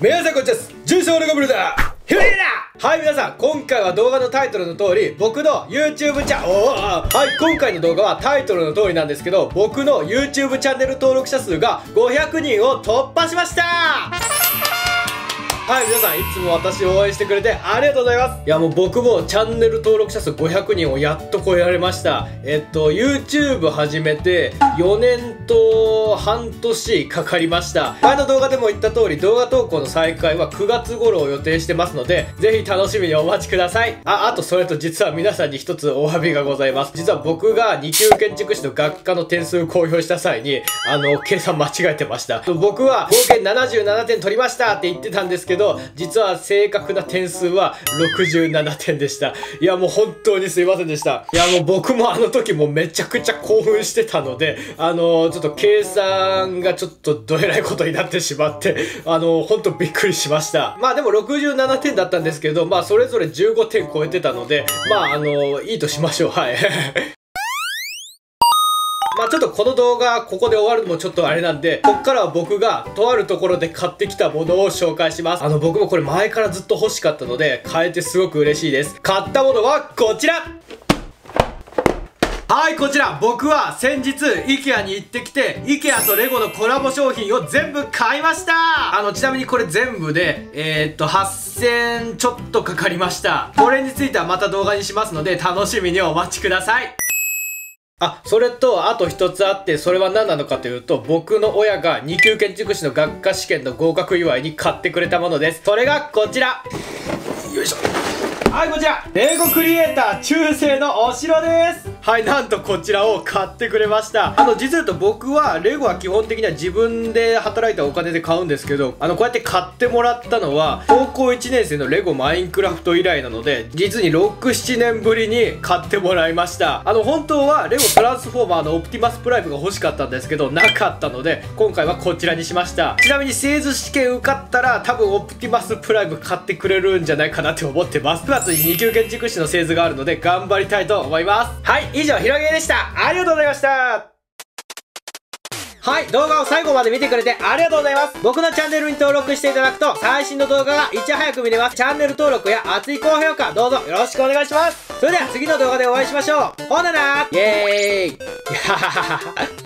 皆さんこんにちは。重症レゴブルだ。ヒューだはい皆さん。今回は動画のタイトルの通り僕の YouTube チャンおーはい今回の動画はタイトルの通りなんですけど僕の YouTube チャンネル登録者数が500人を突破しました。はい、皆さん、いつも私を応援してくれてありがとうございます。いや、もう僕もチャンネル登録者数500人をやっと超えられました。えっと、YouTube 始めて4年と半年かかりました。前の動画でも言った通り、動画投稿の再開は9月頃を予定してますので、ぜひ楽しみにお待ちください。あ、あとそれと実は皆さんに一つお詫びがございます。実は僕が2級建築士の学科の点数公表した際に、あの、計算間違えてました。僕は合計77点取りましたって言ってたんですけど、ど、実は正確な点数は67点でした。いや、もう本当にすいませんでした。いや、もう僕もあの時もめちゃくちゃ興奮してたので、あの、ちょっと計算がちょっとどえらいことになってしまって、あの、本当びっくりしました。まあでも67点だったんですけど、まあそれぞれ15点超えてたので、まああの、いいとしましょう。はい。まあちょっとこの動画ここで終わるのもちょっとあれなんで、こっからは僕がとあるところで買ってきたものを紹介します。あの僕もこれ前からずっと欲しかったので、買えてすごく嬉しいです。買ったものはこちらはい、こちら、僕は先日、IKEA に行ってきて、IKEA とレゴのコラボ商品を全部買いましたあの、ちなみにこれ全部で、えー、っと、8000ちょっとかかりました。これについてはまた動画にしますので、楽しみにお待ちください。あ、それと、あと一つあって、それは何なのかというと、僕の親が2級建築士の学科試験の合格祝いに買ってくれたものです。それがこちらよいしょはいこちら。レゴクリエイター中世のお城です。はいなんとこちらを買ってくれました。あの実は言うと僕はレゴは基本的には自分で働いたお金で買うんですけどあのこうやって買ってもらったのは高校1年生のレゴマインクラフト以来なので実に67年ぶりに買ってもらいました。あの本当はレゴトランスフォーマーのオプティマスプライムが欲しかったんですけどなかったので今回はこちらにしました。ちなみに製図試験受かったら多分オプティマスプライム買ってくれるんじゃないかなって思ってます。9月に2級建築士の製図があるので頑張りたいと思いますはい以上ひろげでしたありがとうございましたはい、動画を最後まで見てくれてありがとうございます。僕のチャンネルに登録していただくと、最新の動画がいち早く見れます。チャンネル登録や熱い高評価、どうぞよろしくお願いします。それでは次の動画でお会いしましょう。ほななイェーイ